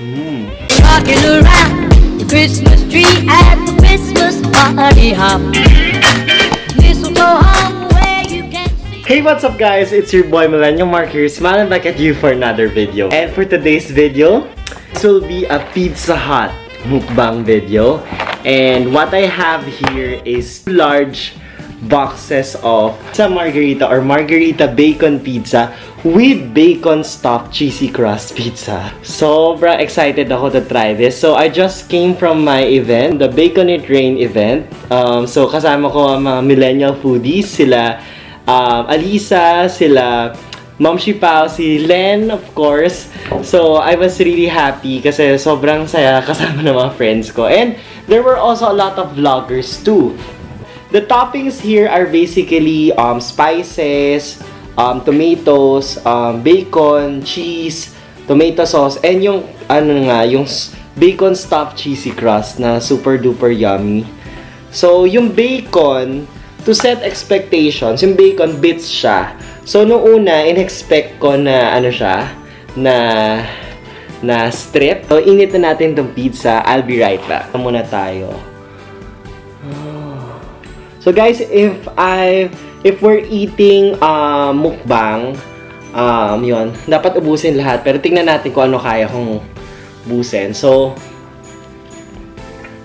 Mm. Around the Christmas tree at the Christmas party hop. Mistletoe. Hey, what's up guys? It's your boy Millennial Mark here, smiling back at you for another video. And for today's video, this will be a Pizza Hut mukbang video. And what I have here is large boxes of sa margarita or margarita bacon pizza with bacon stuffed cheesy crust pizza. Sobra excited ako to try this. So I just came from my event, the Bacon It Rain event. Um, so kasama ko ang mga millennial foodies, sila um, Alisa, sila Mom Shipao, si Len, of course. So, I was really happy kasi sobrang saya kasama ng mga friends ko. And there were also a lot of vloggers too. The toppings here are basically um, spices, um, tomatoes, um, bacon, cheese, tomato sauce, and yung, ano nga, yung bacon stuffed cheesy crust na super duper yummy. So, yung bacon, to set expectations, yung bacon bits siya. So, nung una, in-expect ko na, ano siya, na, na strip. So, init na natin tong pizza. I'll be right back. Muna tayo. So, guys, if I, if we're eating uh, mukbang, um, yun, dapat ubusin lahat. Pero tingnan natin kung ano kaya kong ubusin. So,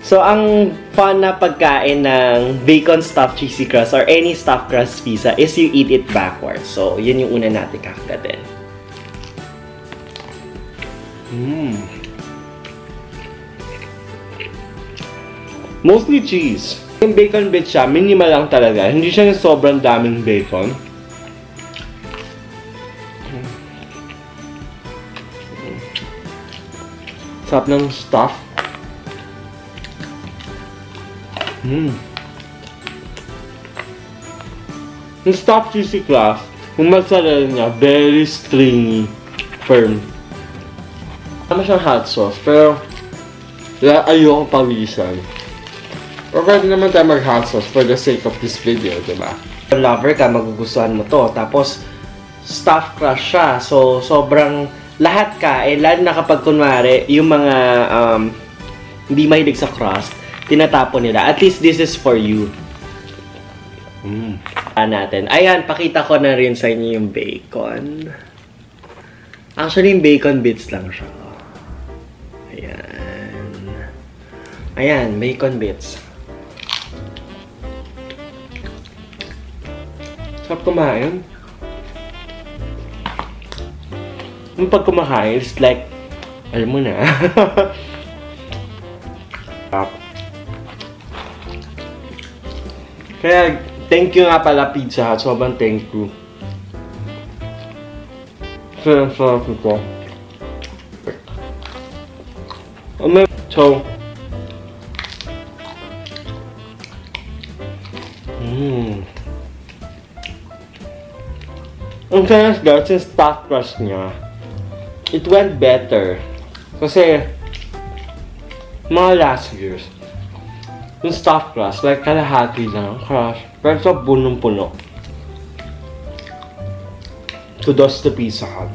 So, ang fun na pagkain ng bacon stuffed cheesy crust or any stuffed crust pizza is you eat it backwards. So, yun yung una natin kakagatin. Mmm. Mostly cheese. Yung bacon bit siya, minimal lang talaga. Hindi siya yung sobrang daming bacon. Sarap ng stuff. Mm. Yung stuffed cheesy crust, yung mozzarella niya, very stringy, firm. Tama siyang hot sauce, pero ayoko pawisan. Pero pwede naman tayo mag-hot sauce for the sake of this video, di ba? Lover ka, magugustuhan mo to. Tapos, stuffed crust siya. So, sobrang lahat ka, eh, lalo na kapag kunwari, yung mga um, hindi mahilig sa crust, tinatapon nila. At least this is for you. Mm. natin. Ayan, pakita ko na rin sa inyo yung bacon. Actually, yung bacon bits lang siya. Ayan. Ayan, bacon bits. Sarap kumain. Yung pag kumakain, it's like, alam mo na. Sarap. Kaya, thank you nga pala Pizza Hut. Sobrang thank you. Kaya, sarap ito. Um, so, Ang fairness guys, yung stuffed crust niya, it went better. Kasi, mga last years, yung stuffed crust, like kalahati lang ang crust, pero sa punong-puno. Kudos to Pizza Hut.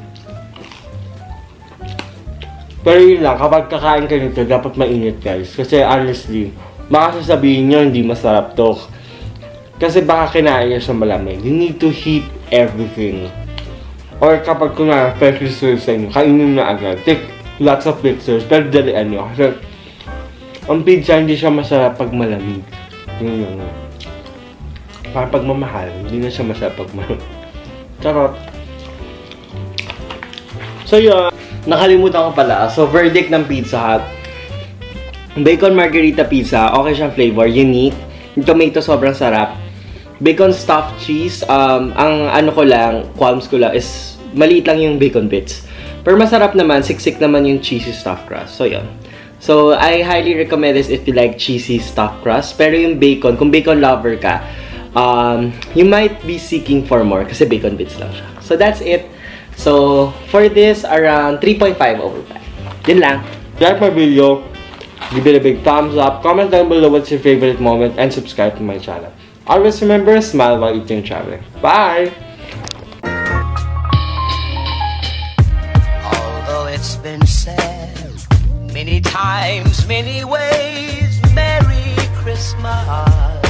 Pero yun lang, kapag kakain ka nito, dapat mainit guys. Kasi honestly, baka sasabihin nyo hindi masarap to. Kasi baka kinain nyo sa malamig. You need to heat everything. Or kapag kunwari, fresh reserve sa inyo, kainin na agad. Take lots of pictures, pero dalian nyo. Kasi, ang pizza hindi siya masarap pag malamig. Yun yun. Parang pag mamahal, hindi na siya masarap pag malamig. Charot. So yun, nakalimutan ko pala. So, verdict ng Pizza Hut. Bacon margarita pizza, okay siyang flavor, unique. Yung tomato sobrang sarap. Bacon stuffed cheese, um, ang ano ko lang, qualms ko lang is maliit lang yung bacon bits. Pero masarap naman, siksik naman yung cheesy stuffed crust. So, yun. So, I highly recommend this if you like cheesy stuffed crust. Pero yung bacon, kung bacon lover ka, um, you might be seeking for more kasi bacon bits lang siya. So, that's it. So, for this, around 3.5 over 5. Yun lang. Like my video, give it a big thumbs up, comment down below what's your favorite moment, and subscribe to my channel. Always remember, smile while eating and traveling. Bye! Although it's been said many times, many ways, Merry Christmas.